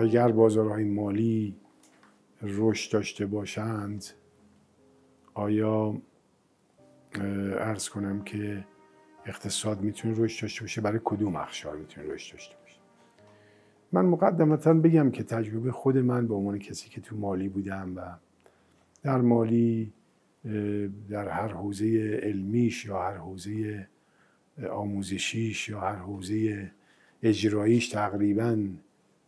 اگر بازارهای مالی رشد داشته باشند آیا ارز کنم که اقتصاد می‌تونه رشد داشته باشه؟ برای کدوم اخشار می‌تونه رشد داشته باشه؟ من مقدمتا بگم که تجربه خود من به عنوان کسی که تو مالی بودم و در مالی در هر حوزه علمیش یا هر حوزه آموزشیش یا هر حوزه اجراییش تقریبا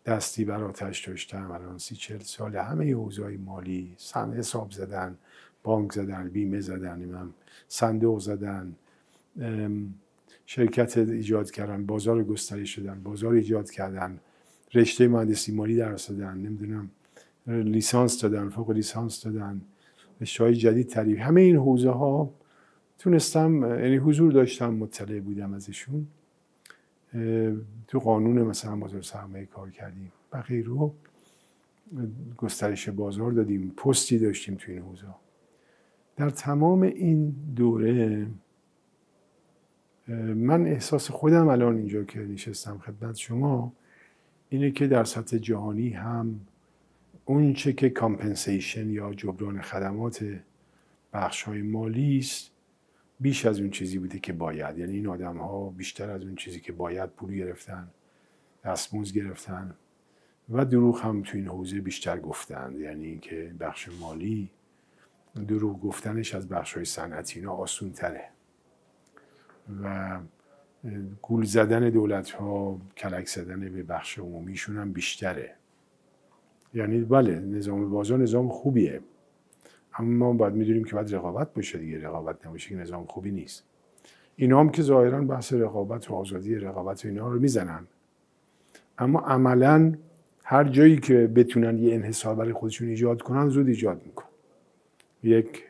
دستی بر آتش داشتم الان سی چل سال همه حوزه مالی سن حساب زدن بانک زدن بیمه زدن صندوق زدن شرکت ایجاد کردن بازار گسترش شدن بازار ایجاد کردن رشته مهندسی مالی درس دادن نمی‌دونم لیسانس دادن فوق لیسانس دادن رشته های جدید تعریف همه این حوزه ها تونستم یعنی حضور داشتم مطلع بودم ازشون. تو قانون مثلا بازار سرمایه کار کردیم. بقیه رو گسترش بازار دادیم پستی داشتیم تو این حوزه. در تمام این دوره من احساس خودم الان اینجا که نشستم خدمت شما اینه که در سطح جهانی هم اون چه که compensation یا جبران خدمات بخش های مالی است بیش از اون چیزی بوده که باید. یعنی این آدم ها بیشتر از اون چیزی که باید پول گرفتن دستموز گرفتن و دروغ هم تو این حوزه بیشتر گفتند. یعنی اینکه بخش مالی دروغ گفتنش از بخش های صنعتی اینا آسون تره و گول زدن دولت ها کلک زدن به بخش عمومیشون هم بیشتره. یعنی بله نظام بازار نظام خوبیه. اما ما باید می‌دونیم که باید رقابت باشه دیگه. رقابت نباشه که نظام خوبی نیست. اینا هم که ظاهرا بحث رقابت و آزادی رقابت و اینا رو می‌زنن. اما عملا هر جایی که بتونن یه انحصار برای خودشون ایجاد کنن زود ایجاد میکن یک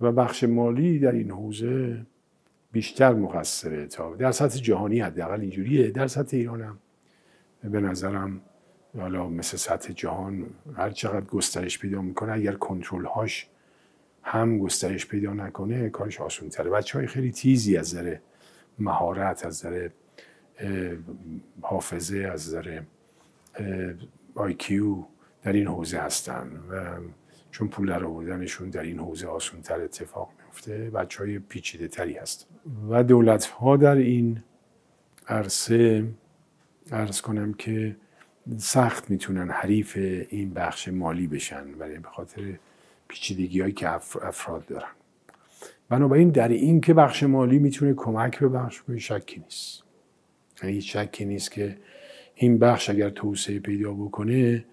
و بخش مالی در این حوزه بیشتر مقصره تا در سطح جهانی حداقل اینجوریه. در سطح ایران هم به نظرم حالا مثل سطح جهان هر چقدر گسترش پیدا می‌کنه اگر کنترل هاش هم گسترش پیدا نکنه کارش آسون تره بچه های خیلی تیزی از نظر مهارت از نظر حافظه از نظر آیکیو در این حوزه هستن و چون پول در آوردنشون در این حوزه آسون تر اتفاق میفته بچه های پیچیده تری هستن. و دولت ها در این عرصه ارز کنم که سخت می‌تونن حریف این بخش مالی بشن ولی به خاطر پیچیدگی هایی که افراد دارن. بنابراین در این که بخش مالی می‌تونه کمک به بخش کنه شکی نیست. یعنی شکی نیست که این بخش اگر توسعه پیدا بکنه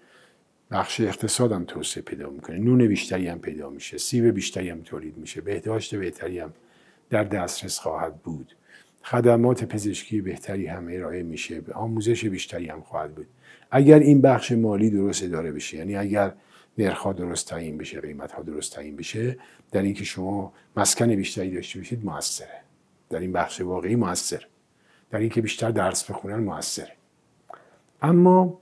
بخش اقتصاد هم توسعه پیدا می‌کنه. نون بیشتری هم پیدا میشه سیب بیشتری هم تولید میشه بهداشت بهتری هم در دسترس خواهد بود. خدمات پزشکی بهتری هم ارائه میشه آموزش بیشتری هم خواهد بود. اگر این بخش مالی درست اداره بشه یعنی اگر نرخ درست تعیین بشه قیمت ها درست تعیین بشه در اینکه شما مسکن بیشتری داشته باشید موثره. در این بخش واقعی موثر در اینکه بیشتر درس بخونن موثره. اما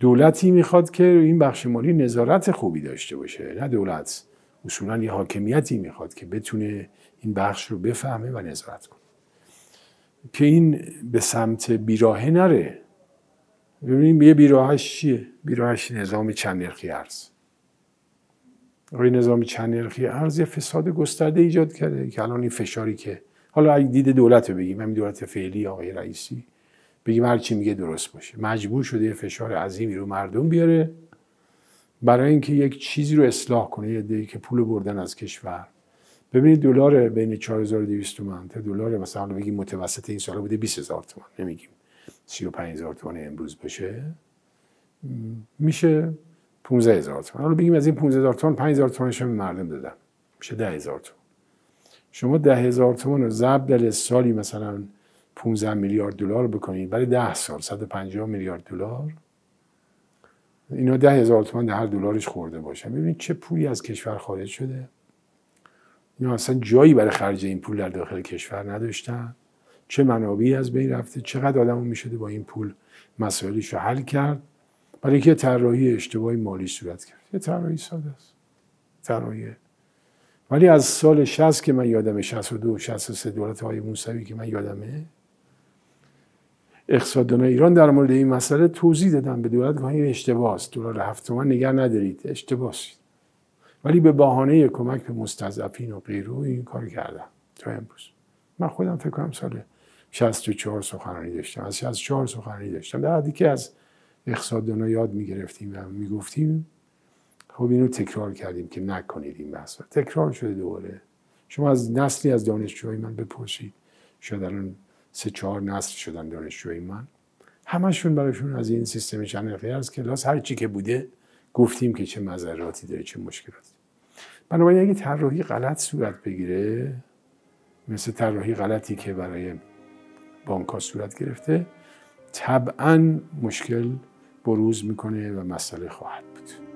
دولتی می‌خواد که این بخش مالی نظارت خوبی داشته باشه. نه دولت اصولا یه حاکمیتی می‌خواد که بتونه این بخش رو بفهمه و نظارت کنه. که این به سمت بیراهه نره. ببینیم یه بیراهش چیه؟ بیراهش نظام چند نرخی ارز؟ روی نظام چند نرخی ارز؟ یه فساد گسترده ایجاد کرده. که الان این فشاری که حالا اگه دید دولت رو بگیم همین دولت فعلی آقای رئیسی بگیم هر چی میگه درست باشه. مجبور شده یه فشار عظیمی رو مردم بیاره برای اینکه یک چیزی رو اصلاح کنه یه دیگه که پول بردن از کشور. ببینید دلار بین 4200 تومان تا دلار مثلا بگیم متوسط این سال بوده 20000 تومان نمیگیم. 35000 تومان امروز باشه میشه 15000 تومان حالا بگیم از این 15000 تومان 5000 تومانش هم مردم دادن. میشه 10000 تومان شما 10000 تومان رو ضرب در سالی مثلا 15 میلیارد دلار بکنید. برای 10 سال 150 میلیارد دلار. اینا ده هزار تومان در هر دلارش خورده باشه. ببینید چه پولی از کشور خارج شده. اینا اصلا جایی برای خرج این پول در داخل کشور نداشتن. چه منابعی از بین رفته چقدر آدم می‌شده با این پول مسائلش رو حل کرد. برای اینکه طراحی اشتباهی مالی صورت کرد یه طراحی ساده است. طراحی. ولی از سال 60 که من یادمه 62 63 دولت های موسوی که من یادمه اقتصاددان ایران در مورد این مسئله توضیح دادن به دولت که این اشتباه است. دلار هفت تومن نگه ندارید. اشتباه ولی به بهانه کمک به مستضعفین و غیره این کار کردم تا امروز. من خودم فکر کنم سال 64 سخنرانی داشتم. از 64 سخنرانی داشتم. در حدی که از اقتصاددانا یاد می‌گرفتیم و می‌گفتیم خب اینو تکرار کردیم که نکنید این بحث تکرار شده دوباره. شما از نسلی از دانشجوهای من بپرسید. شاید الان سه چهار نسل شدن دانشجوهای من. همشون براشون از این سیستم چند از کلاس هر چی که بوده گفتیم که چه مذراتی داره چه مشکلاتی. بنابراین اگه طراحی غلط صورت بگیره مثل طراحی غلطی که برای بانک صورت گرفته. طبعا مشکل بروز می‌کنه و مسئله خواهد بود.